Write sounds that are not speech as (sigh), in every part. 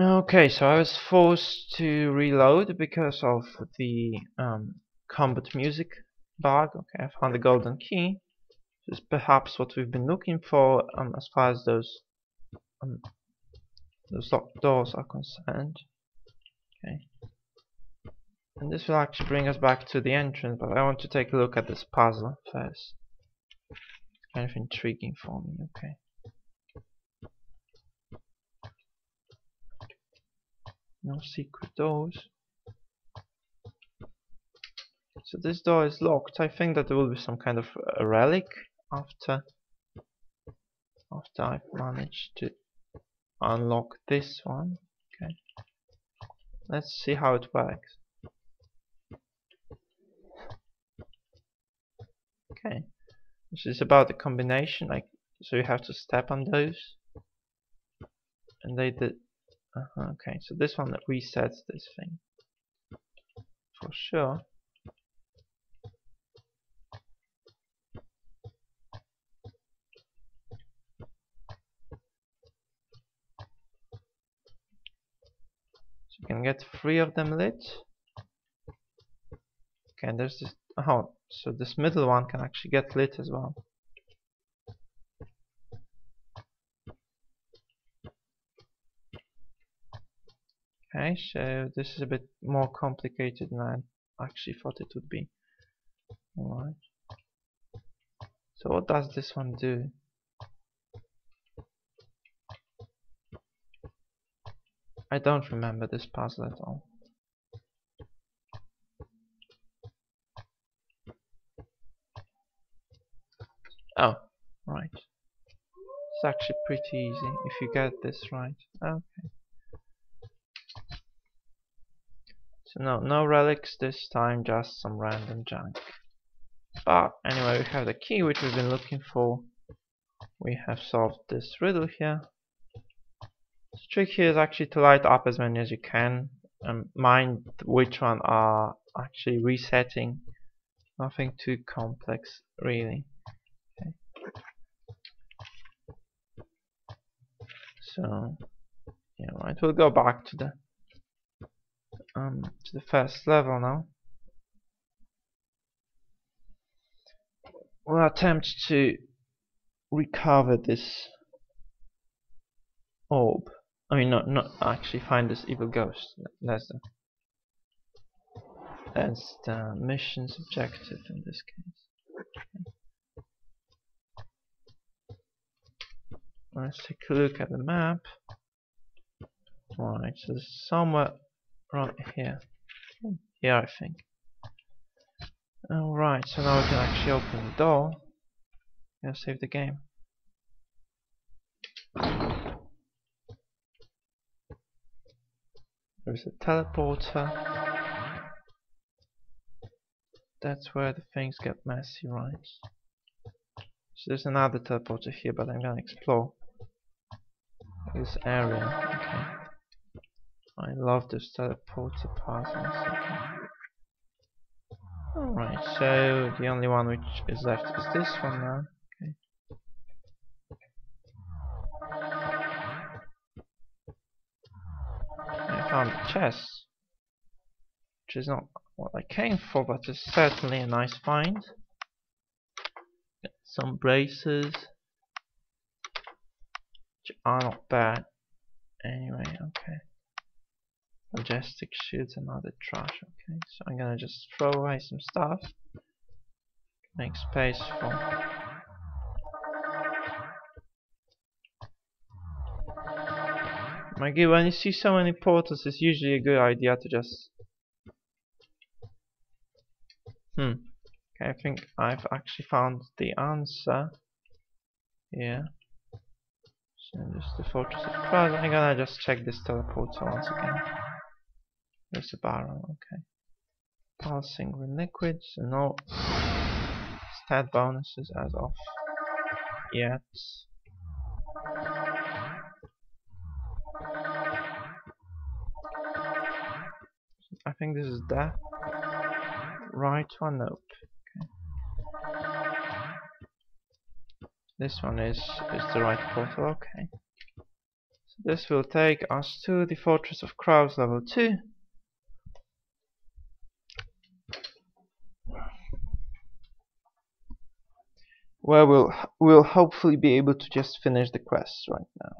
Okay, so I was forced to reload because of the um, combat music bug. Okay, I found the golden key. This is perhaps what we've been looking for um, as far as those um, those locked doors are concerned. Okay. And this will actually bring us back to the entrance, but I want to take a look at this puzzle first. It's kind of intriguing for me, okay. No secret doors. So this door is locked. I think that there will be some kind of a relic after after I've managed to unlock this one. Okay. Let's see how it works. Okay. This is about the combination, like so you have to step on those. And they did uh -huh, okay, so this one that resets this thing. For sure. So you can get three of them lit. Okay, there's this oh, so this middle one can actually get lit as well. Okay, so uh, this is a bit more complicated than I actually thought it would be. Alright. So what does this one do? I don't remember this puzzle at all. Oh, right. It's actually pretty easy if you get this right. Okay. So no, no relics this time, just some random junk. But anyway, we have the key which we've been looking for. We have solved this riddle here. The trick here is actually to light up as many as you can and mind which one are actually resetting. Nothing too complex really. Okay. So yeah, right, we'll go back to the um, to the first level now. We'll attempt to recover this orb. I mean, not not actually find this evil ghost. That's the that's the mission's objective in this case. Let's take a look at the map. Right, so somewhere right here. Here, I think. Alright, so now we can actually open the door. Yeah, save the game. There's a teleporter. That's where the things get messy, right? So there's another teleporter here, but I'm gonna explore this area. Okay. I love this teleporter puzzles. Alright, so the only one which is left is this one now. Okay. I found a chest. Which is not what I came for, but it's certainly a nice find. Some braces. Which are not bad. Anyway, okay. Majestic shields and other trash. Okay, so I'm gonna just throw away some stuff. Make space for Maggie, when you see so many portals, it's usually a good idea to just... Hmm. Okay, I think I've actually found the answer. Yeah. So is the Fortress of Prague. I'm gonna just check this teleporter once again. There's a barrel, okay. Pulsing with liquids, no stat bonuses as of yet. I think this is that right one, nope. Okay. This one is is the right portal, okay. So This will take us to the Fortress of Crows level 2. Where we'll, we'll hopefully be able to just finish the quest right now.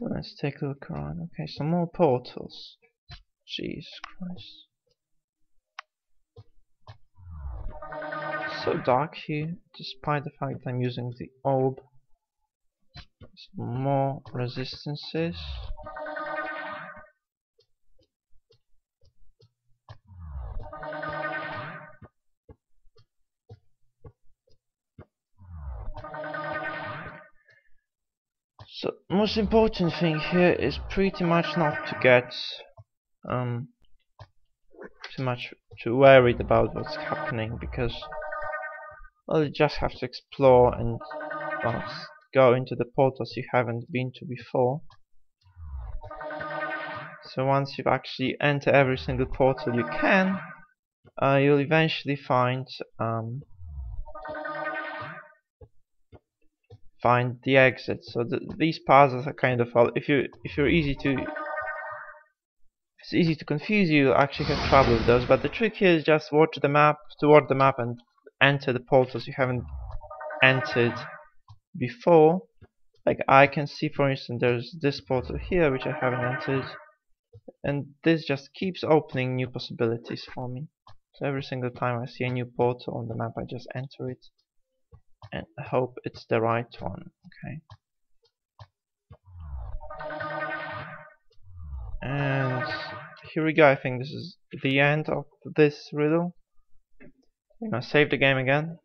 Let's take a look around. Okay, some more portals. Jesus Christ. so dark here, despite the fact I'm using the orb. Some more resistances. Most important thing here is pretty much not to get um too much too worried about what's happening because well, you just have to explore and well, go into the portals you haven't been to before. So once you've actually entered every single portal you can, uh, you'll eventually find um, find the exit. So th these puzzles are kind of. If you if you're easy to it's easy to confuse you, you'll actually have trouble with those. But the trick here is just watch the map, toward the map, and enter the portals you haven't entered before like I can see for instance there's this portal here which I haven't entered and this just keeps opening new possibilities for me so every single time I see a new portal on the map I just enter it and hope it's the right one okay and here we go I think this is the end of this riddle I'm save the game again.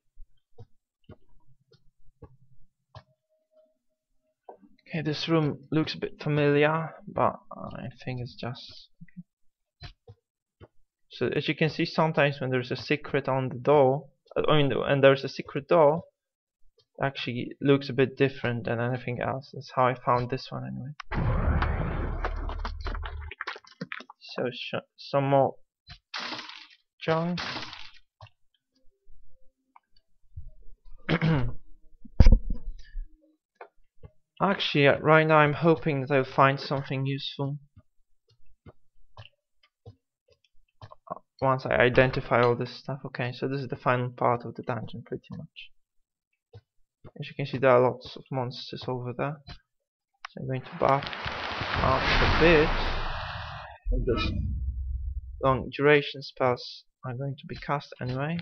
Okay, this room looks a bit familiar, but I think it's just... Okay. So as you can see, sometimes when there's a secret on the door, uh, I mean, and there's a secret door, actually looks a bit different than anything else. That's how I found this one anyway. So some more junk. (clears throat) Actually, uh, right now I'm hoping that I'll find something useful. Uh, once I identify all this stuff. Okay, so this is the final part of the dungeon, pretty much. As you can see, there are lots of monsters over there. So I'm going to buff up a bit. This long duration spells are going to be cast anyway.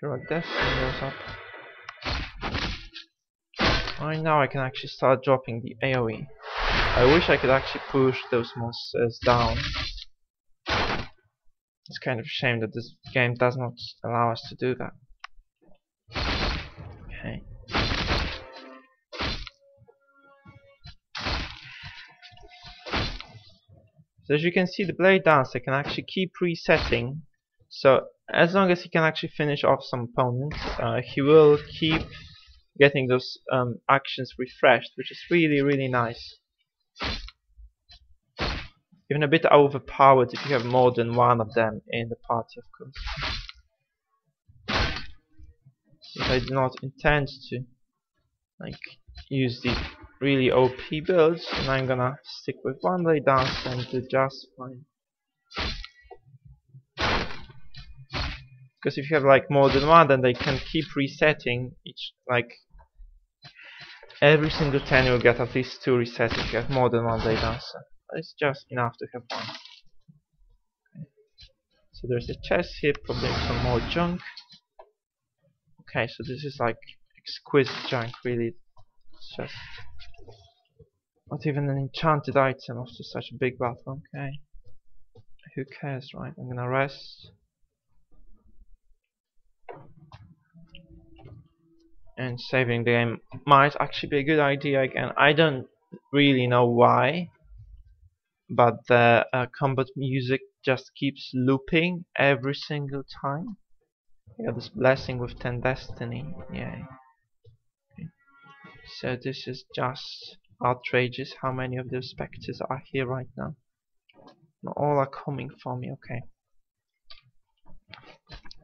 Heroic Destiny goes up. Oh, right now I can actually start dropping the AoE. I wish I could actually push those monsters down. It's kind of a shame that this game does not allow us to do that. So as you can see the blade dancer can actually keep resetting so as long as he can actually finish off some opponents uh, he will keep getting those um, actions refreshed, which is really, really nice. Even a bit overpowered if you have more than one of them in the party, of course. Since I do not intend to like use the really OP builds, and I'm gonna stick with one blade dance and do just fine. because if you have like more than one then they can keep resetting each like every single turn you'll get at least two resets if you have more than one blade dancer it's just enough to have one okay. so there's a chest here probably some more junk okay so this is like exquisite junk really not even an enchanted item after such a big battle okay who cares right I'm gonna rest and saving the game might actually be a good idea again. I don't really know why, but the uh, combat music just keeps looping every single time. Yeah, this blessing with 10 destiny, yay. So this is just outrageous how many of those specters are here right now. Not all are coming for me, okay.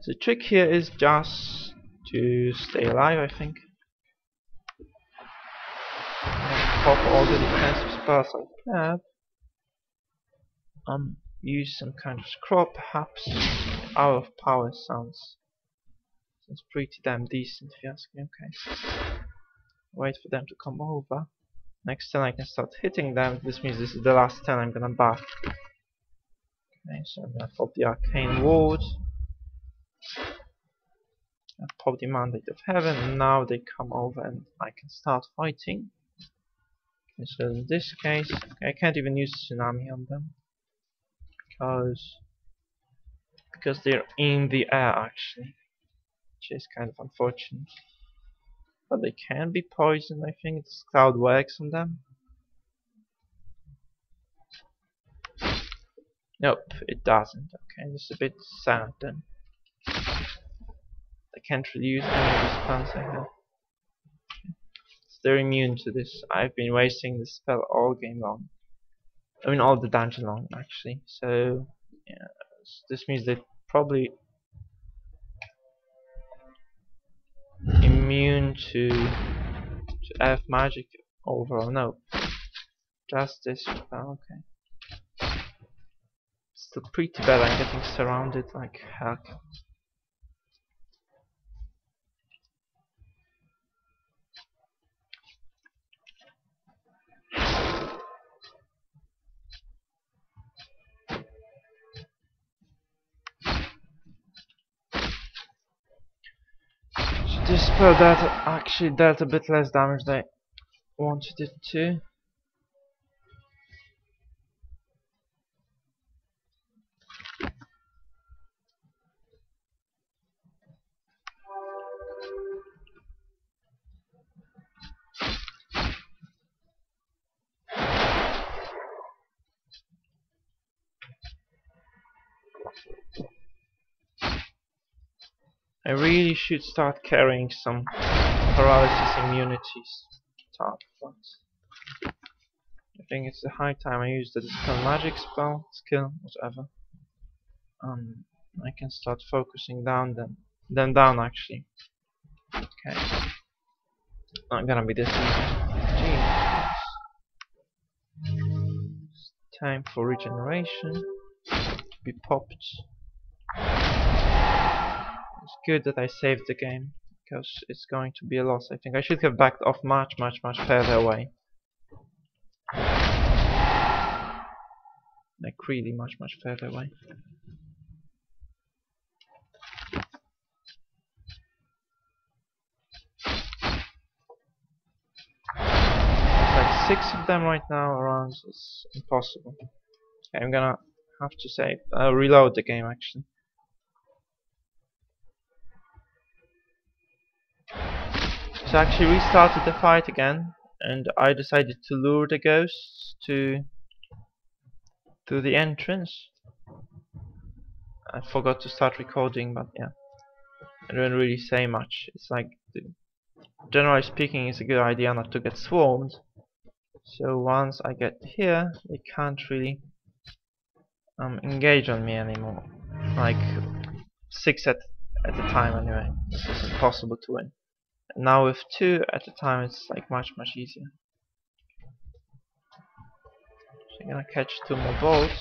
The trick here is just to stay alive, I think. pop all the defensive spells I have. Um, use some kind of scroll, perhaps. Hour of Power sounds sounds pretty damn decent if you ask me. Okay. Wait for them to come over. Next turn I can start hitting them. This means this is the last turn I'm gonna buff Okay, so I'm gonna pop the Arcane Ward. I pop the Mandate of Heaven, and now they come over and I can start fighting. Okay, so in this case, I can't even use Tsunami on them because because they're in the air actually, which is kind of unfortunate. But they can be poisoned. I think it's Cloud works on them. Nope, it doesn't. Okay, is a bit sad then. I can't really use any of the spells I have. they're immune to this. I've been wasting this spell all game long. I mean all the dungeon long actually. So yeah, this means they probably immune to to F magic overall. No, just this spell. Okay. Still pretty bad. I'm getting surrounded like heck. this spell that actually dealt a bit less damage than I wanted it to. Should start carrying some paralysis immunities top but I think it's the high time I use the dispel magic spell, skill, whatever. Um I can start focusing down them them down actually. Okay. Not gonna be this easy. Time for regeneration. to Be popped. It's good that I saved the game because it's going to be a loss. I think I should have backed off much, much, much further away. Like really much, much further away. like six of them right now around. It's impossible. Okay, I'm gonna have to save. Uh, reload the game actually. So actually restarted the fight again and I decided to lure the ghosts to to the entrance. I forgot to start recording but yeah. I don't really say much. It's like generally speaking it's a good idea not to get swarmed. So once I get here they can't really um, engage on me anymore. Like six at at a time anyway. It's impossible to win. Now with two at a time it's like much much easier. So I'm gonna catch two more bolts,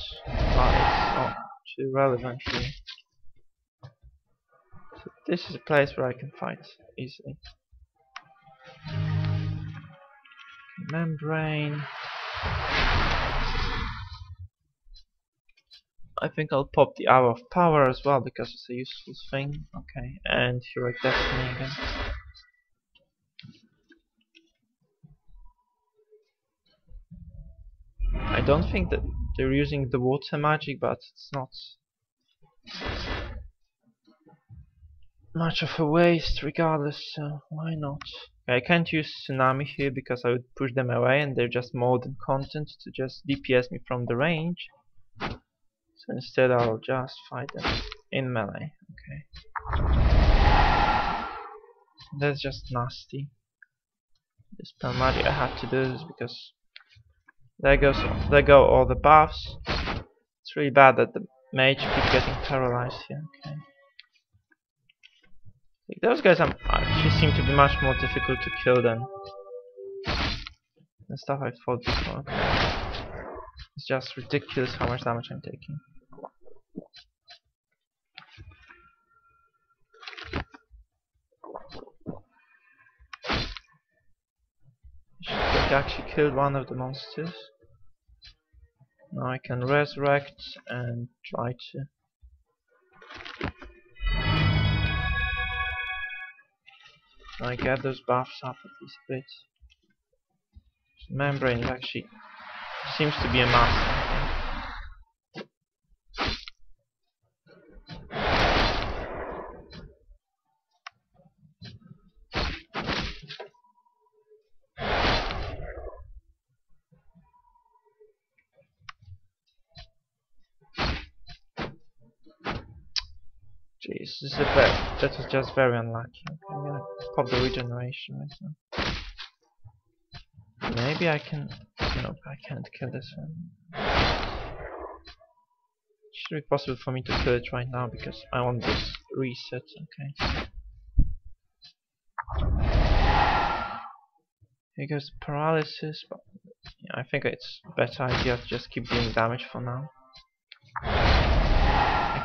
but it's not oh, too relevant really. So this is a place where I can fight easily. Membrane. I think I'll pop the Hour of Power as well because it's a useful thing. Okay, and Heroic Destiny again. I don't think that they're using the water magic, but it's not much of a waste regardless, so why not? I can't use Tsunami here because I would push them away and they're just more than content to just DPS me from the range. So instead I'll just fight them in melee, okay. That's just nasty. Dispel magic I had to do this because there goes there go all the buffs. It's really bad that the mage keeps getting paralyzed here. Okay. Those guys actually seem to be much more difficult to kill than the stuff I fought before. It's just ridiculous how much damage I'm taking. Actually killed one of the monsters. Now I can resurrect and try to I get those buffs up at least a bit. Membrane actually seems to be a must. This is a bit, that was just very unlucky. Okay, I'm gonna pop the regeneration now. Maybe I can... Nope, I can't kill this one. Should be possible for me to kill it right now because I want this reset, okay. Here goes paralysis, but I think it's better idea to just keep doing damage for now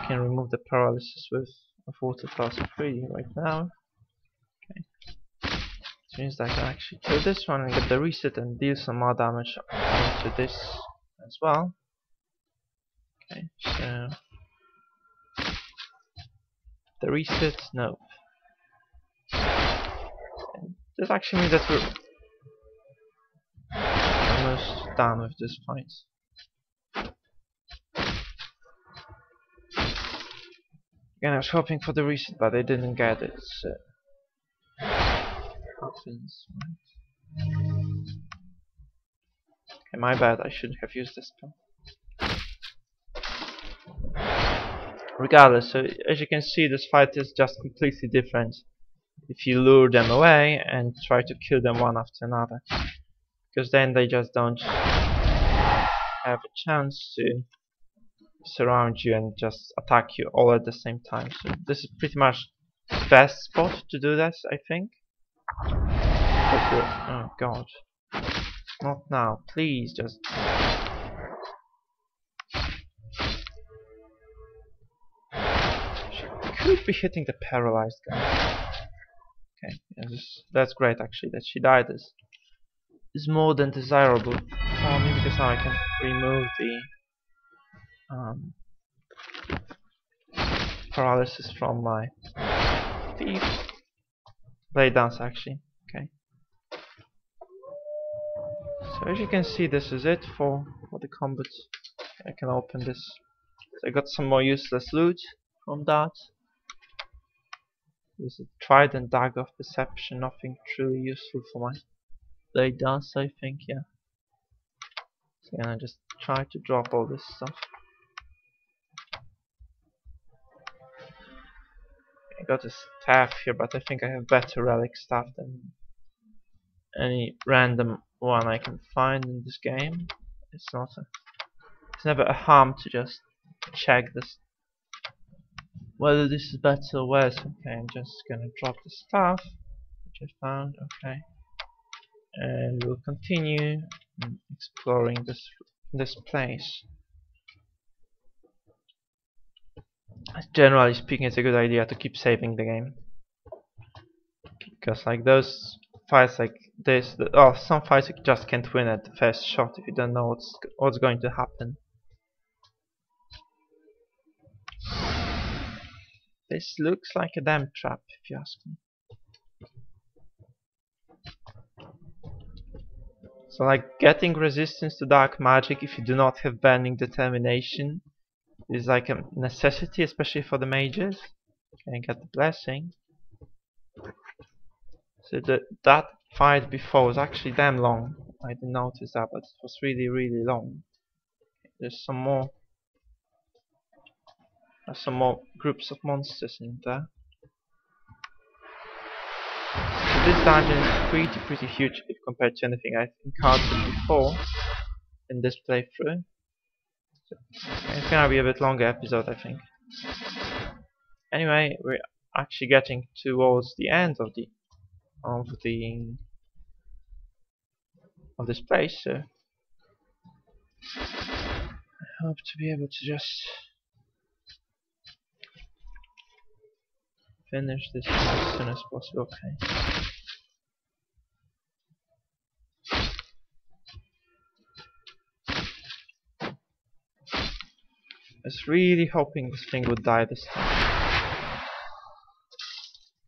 can remove the paralysis with a 40,003 right now. Okay. Which means I can actually kill this one and get the reset and deal some more damage to this as well. Okay, so the reset, no. This actually means that we're almost done with this fight. Again, I was hoping for the reset, but I didn't get it. So. Okay, my bad. I shouldn't have used this spell. Regardless, so as you can see, this fight is just completely different. If you lure them away and try to kill them one after another, because then they just don't have a chance to surround you and just attack you all at the same time. So this is pretty much the best spot to do this, I think. Oh god. Not now, please just... She could be hitting the paralyzed guy. Okay, yeah, this, that's great actually, that she died is, is more than desirable for me because now I can remove the um, paralysis from my feet. Lay dance actually. Okay. So as you can see, this is it for for the combat. I can open this. So I got some more useless loot from that. There's a trident dagger of perception, nothing truly useful for my blade dance, I think, yeah. So I'm gonna just try to drop all this stuff. Got a staff here, but I think I have better relic staff than any random one I can find in this game. It's not a, it's never a harm to just check this whether this is better or worse. Okay, I'm just gonna drop the staff which I found. Okay, and we'll continue exploring this this place. Generally speaking it's a good idea to keep saving the game. Because like those fights like this the, oh some fights you just can't win at the first shot if you don't know what's what's going to happen. This looks like a damn trap if you ask me. So like getting resistance to dark magic if you do not have burning determination is like a necessity, especially for the mages. Can get the blessing. So that that fight before was actually damn long. I didn't notice that, but it was really, really long. There's some more. There's some more groups of monsters in there. So this dungeon is pretty, pretty huge if compared to anything I've encountered before in this playthrough. It's gonna be a bit longer episode, I think. Anyway, we're actually getting towards the end of the of the of this place, so I hope to be able to just finish this as soon as possible. Okay. Was really hoping this thing would die this time.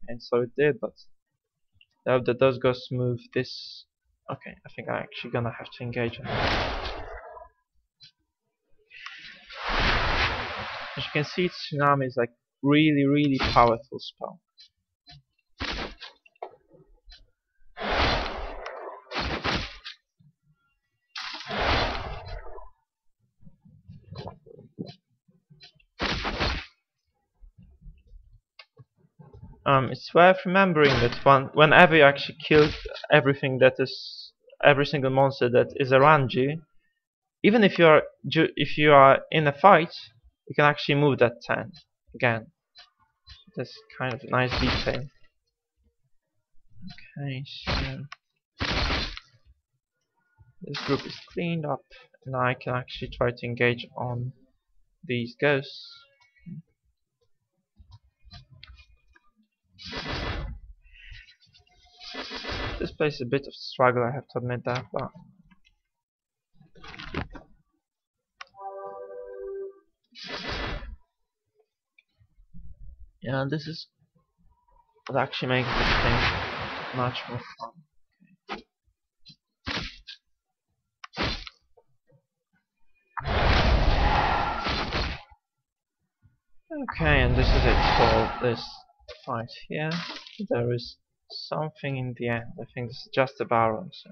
And so it did, but hope that does go smooth this okay, I think I'm actually gonna have to engage on As you can see Tsunami is like really really powerful spell. Um, it's worth remembering that one, whenever you actually kill everything that is every single monster that is around you, even if you are if you are in a fight, you can actually move that tent again. That's kind of a nice detail. Okay, so this group is cleaned up, and I can actually try to engage on these ghosts. This place is a bit of a struggle, I have to admit that, but yeah, this is what actually makes this thing much more fun. Okay, and this is it for this fight here. There is something in the end. I think this is just a barrel. So.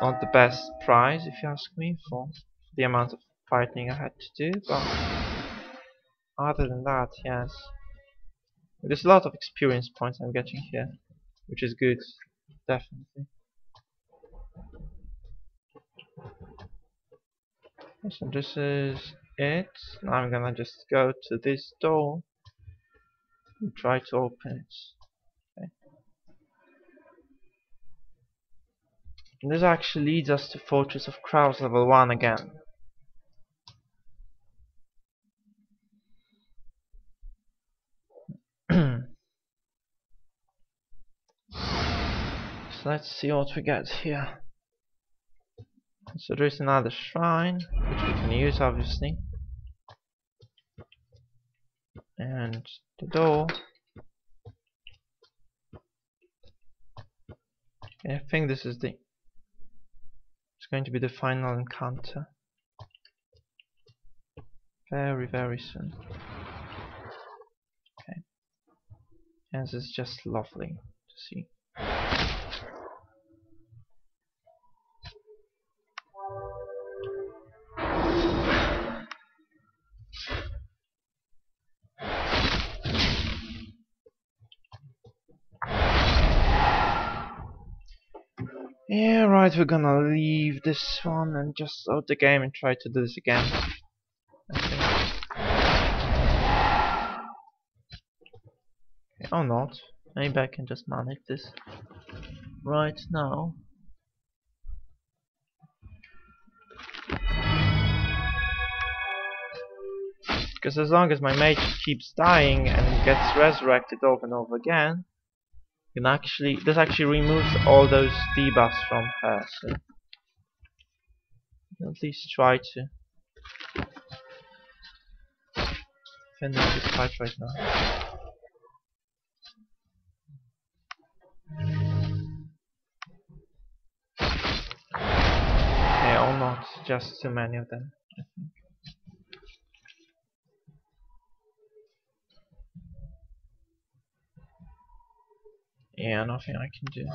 Not the best prize, if you ask me, for the amount of fighting I had to do, but other than that, yes. There's a lot of experience points I'm getting here, which is good, definitely. So this is it. Now I'm gonna just go to this door and try to open it. Okay. And this actually leads us to Fortress of Crows level 1 again. (clears throat) so let's see what we get here. So there's another shrine, which we can use obviously. And the door. I think this is the it's going to be the final encounter. Very, very soon. Okay. And this is just lovely to see. We're gonna leave this one and just load the game and try to do this again. Okay, or not. Maybe I can just manage this right now. Because as long as my mage keeps dying and gets resurrected over and over again, can actually this actually removes all those debuffs from her so. At least try to finish this fight right now. Okay or not just too many of them Yeah, nothing I can do.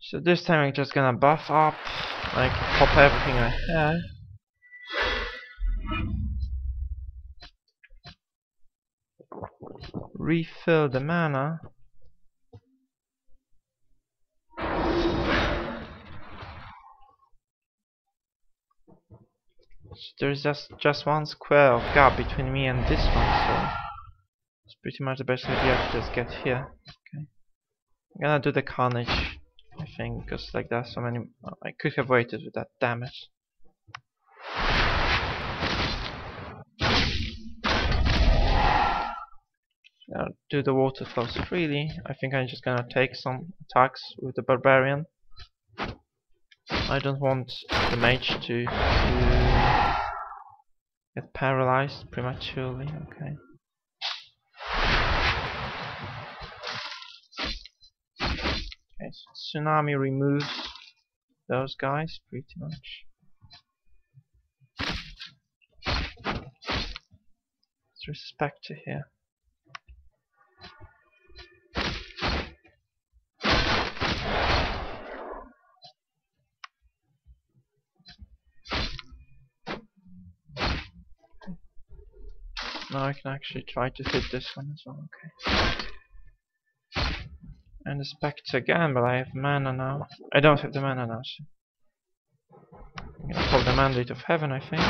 So this time I'm just gonna buff up, like pop everything I have. Refill the mana. There's just just one square of gap between me and this one, so it's pretty much the best idea to just get here. Okay, I'm gonna do the carnage, I think, because like there's so many. I could have waited with that damage. I'll do the water flows freely. I think I'm just gonna take some attacks with the barbarian. I don't want the mage to, to get paralyzed prematurely. Okay. Okay, so tsunami removes those guys pretty much. Let's respect to here. Now I can actually try to hit this one as well, okay. And the Spectre again, but I have mana now. I don't have the mana now, so. I'm gonna call the Mandate of Heaven, I think.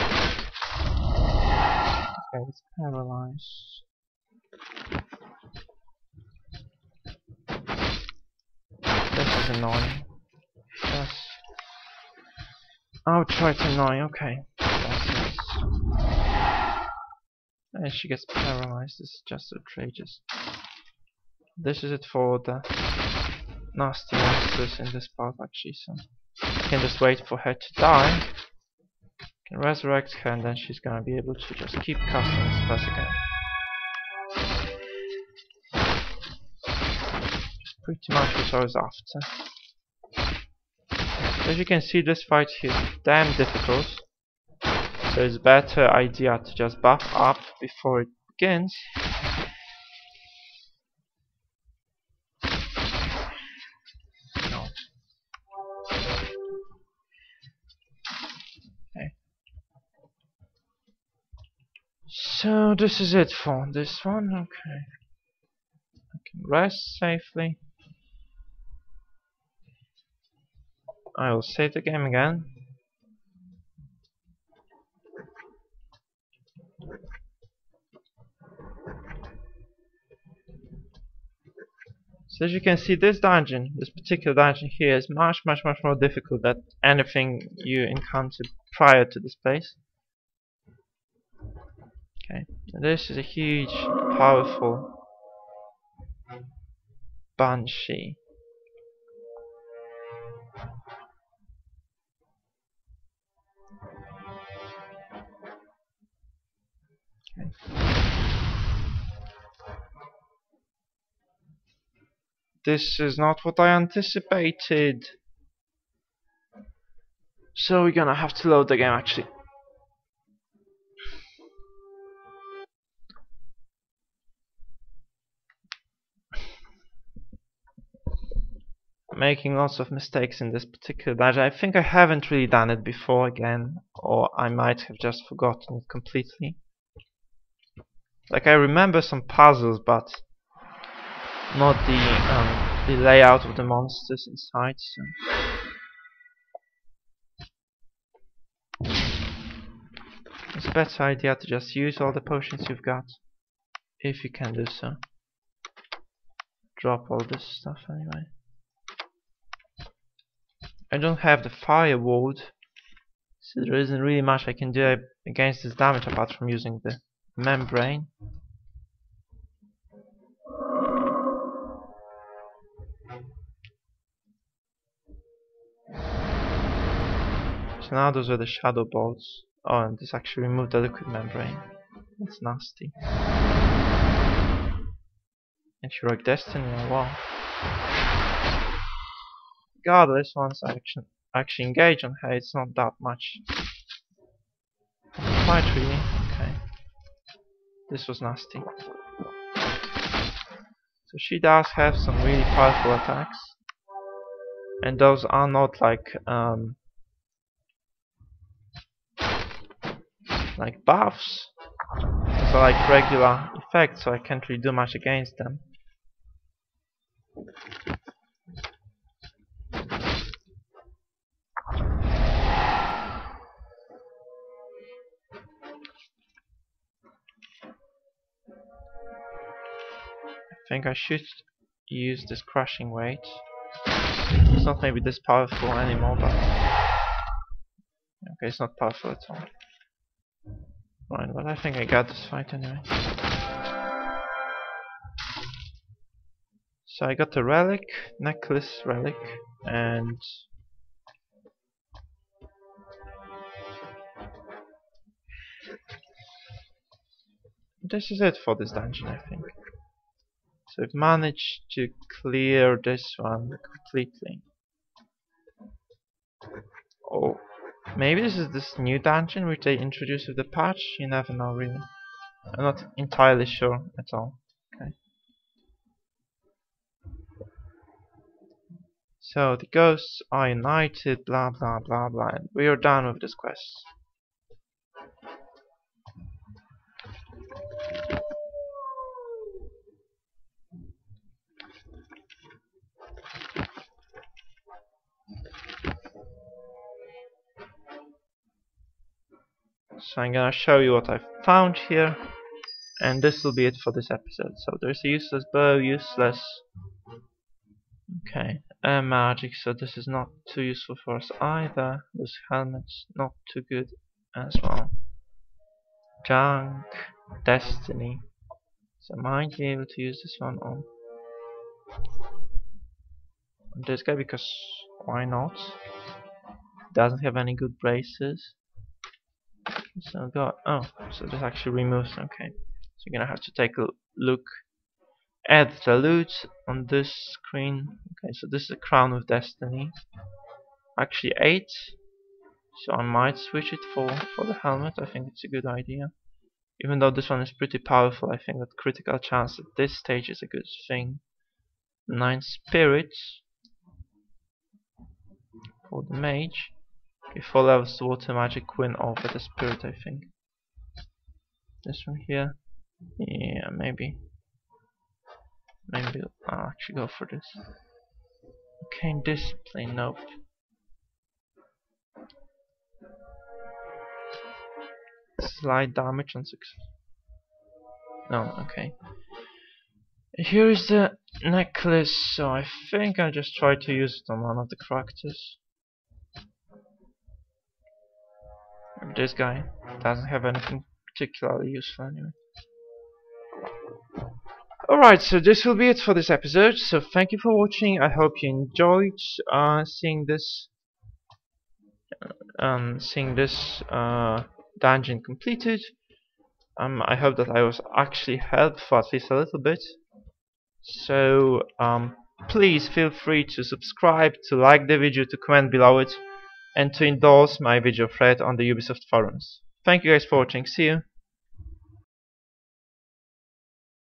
Okay, it's paralyzed. This is annoying. Yes. I'll try to annoy, okay. That's it. And she gets paralyzed. it's just outrageous. This is it for the nasty monsters in this part actually, so can just wait for her to die. Can resurrect her and then she's gonna be able to just keep casting this spells again. Pretty much what I was after. As you can see this fight is damn difficult. So it's better idea to just buff up before it begins. No. Okay. So this is it for this one, okay. I can rest safely. I will save the game again. So as you can see this dungeon, this particular dungeon here is much much much more difficult than anything you encountered prior to this place. Okay, this is a huge, powerful banshee. Okay. This is not what I anticipated. So we're gonna have to load the game actually. making lots of mistakes in this particular dungeon. I think I haven't really done it before again, or I might have just forgotten it completely. Like I remember some puzzles, but not the um, the layout of the monsters inside. So. It's a better idea to just use all the potions you've got, if you can do so. Drop all this stuff anyway. I don't have the fire ward, so there isn't really much I can do against this damage apart from using the membrane. So now those are the shadow bolts. Oh, and this actually removed the liquid membrane. That's nasty. And she Heroic Destiny, wow. God, this one's action actually engage on her, it's not that much. Quite really, okay. This was nasty. So she does have some really powerful attacks. And those are not like um, like buffs. So like regular effects so I can't really do much against them. I think I should use this crushing weight. It's not maybe this powerful anymore, but okay, it's not powerful at all. Right, but I think I got this fight anyway. So I got the relic, necklace relic, and this is it for this dungeon, I think. So I've managed to clear this one completely. Oh, maybe this is this new dungeon which they introduced with the patch. You never know, really. I'm not entirely sure at all. Okay. So the ghosts are united, blah blah blah blah, and we are done with this quest. So I'm gonna show you what I've found here and this will be it for this episode. So there's a useless bow, useless okay, uh, magic, so this is not too useful for us either. This helmet's not too good as well. Junk, destiny. So I might be able to use this one on, on this guy because why not? Doesn't have any good braces. So I've got oh, so this actually removes. Okay, so you're gonna have to take a look at the loot on this screen. Okay, so this is the crown of destiny. Actually eight. So I might switch it for for the helmet. I think it's a good idea. Even though this one is pretty powerful, I think that critical chance at this stage is a good thing. Nine spirits for the mage. Okay, four levels water magic win over the spirit, I think. This one here. Yeah, maybe. Maybe I'll actually go for this. Okay, discipline, nope. Slight damage on success. No, okay. Here is the necklace, so I think I'll just try to use it on one of the characters. This guy doesn't have anything particularly useful anyway. Alright, so this will be it for this episode. So thank you for watching. I hope you enjoyed uh, seeing this uh, um, seeing this uh, dungeon completed. Um, I hope that I was actually helpful at least a little bit. So um, please feel free to subscribe, to like the video, to comment below it and to endorse my video thread on the Ubisoft forums. Thank you guys for watching, see you!